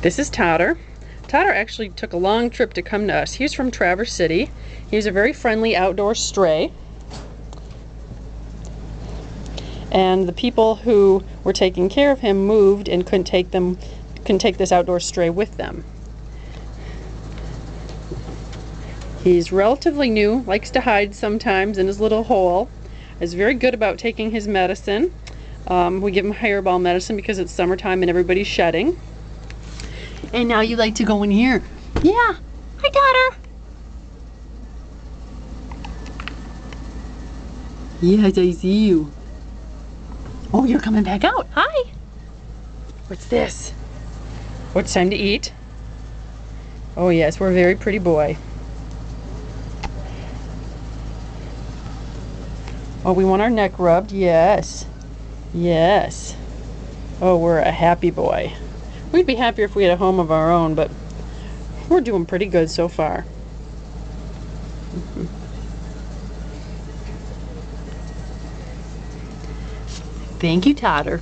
This is Totter. Totter actually took a long trip to come to us. He's from Traverse City. He's a very friendly outdoor stray. And the people who were taking care of him moved and couldn't take them couldn't take this outdoor stray with them. He's relatively new, likes to hide sometimes in his little hole, is very good about taking his medicine. Um, we give him hairball medicine because it's summertime and everybody's shedding. And now you like to go in here. Yeah. Hi, Totter. Yes, I see you. Oh, you're coming back out. Hi. What's this? What's time to eat? Oh, yes, we're a very pretty boy. Oh, we want our neck rubbed. Yes. Yes. Oh, we're a happy boy. We'd be happier if we had a home of our own, but we're doing pretty good so far. Thank you, Totter.